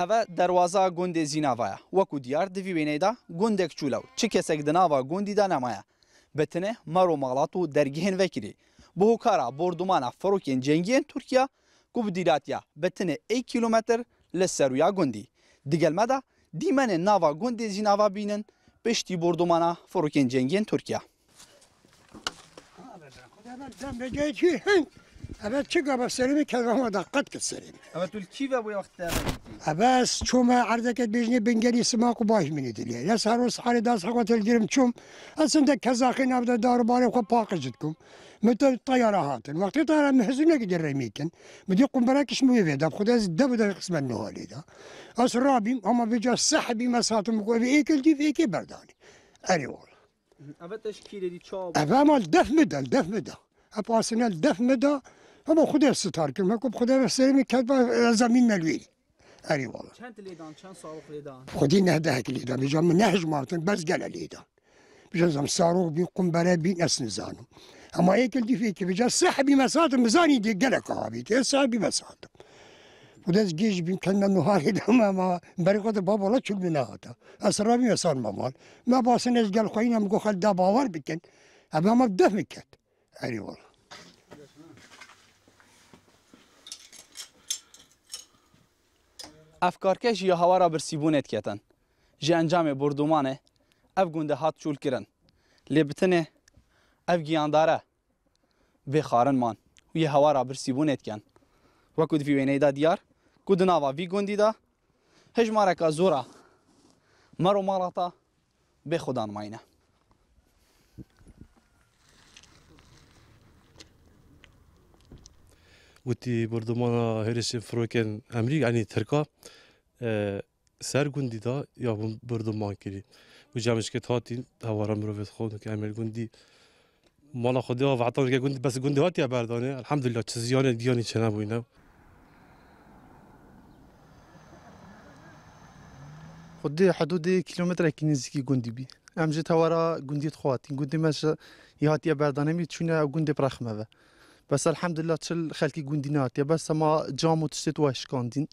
ئەوە دەواازا گوندێ زیینناوایە وەکو دیار دوی وێنەیدا گوندێک چوولەو چ کەسێک دناوا گوندیدا نامایە بتنێ مەڕۆ ماڵات و دەرگهێن vekirî bi hokara bordumana Ferokên cengiyên Tirkiya ku bi dîratiya bitinê 1 kilometr li seruya gundî. Digelme da dîmenê nava gundê zînava bînin piştî bordumana Ferokên cengiyên Tirkiya. Evet çık ama serimi kelvama da kat kız serim. Evet ülkî ve bu vakte Abes çuma ardeket bejni bengeli simak baş mini diliye. Ya saros hali da sakat elgirim çum. Aslında kazakin abda dar bari ko pakıcıtkum. Mete tayara hatın. Vakti tayara mehzune gider remiken. Medi kumbara kişmi ve da khuda da da kısmen ne hali da. As rabim ama beca sahibi mesatım ko ve ekel di feki berdani. Eri ol. Evet teşkil edi çab Efemal def medel def medel. Apasınel اما خود ستار کرد من خود خدا سر می‌کرد و زمین ملوی اری والا چند لیدان چند سال لیدان خودی نه ده لیدان بجام نهج مارتن بس گل لیدان بجام زم ساروخ بی قنبره بی اسن نزانم اما ایکل دی فیک بجام بی مساتم زانی دی گله کابی تی صاحبی مساتم بودز گیج بیم کنن نهاری دم اما برای خود بابا لا چون نه هاتا اسرا بیم مامان ما باسن از گل خوینم گو خل دا باور بکن اما ما دفع کرد اری والا افکارکش یا هوا را برسیبونت کتن جی انجام بردومانه اف گونده هات چول کرن لبتنه اف گیانداره به خارن مان و یه هوا را برسیبونت کن وکو دی وینه دا دیار کود ناوا وی گوندی دا هجماره کا زورا مرو مالاتا به خودان ماینه وتی بردمانا هرشین فروکن امریک یعنی ترکا سر گوندی دا یا بردمان کری. و جامش که تاتین هوارا مروفت خود که امیر گوندی مالا خودی ها وعطان که گوندی بس گوندی هاتی بردانه. الحمدلله چه زیان دیانی چه نبوینه. خودی حدود کیلومتر که نزدیکی گوندی بی. ام جت هوارا گوندی خواتین گوندی مش یهاتی بردانه می چونه گوندی برخمه بس الحمد لله تشل خلكي قندينات يا بس ما جامو تشتت واش كاندين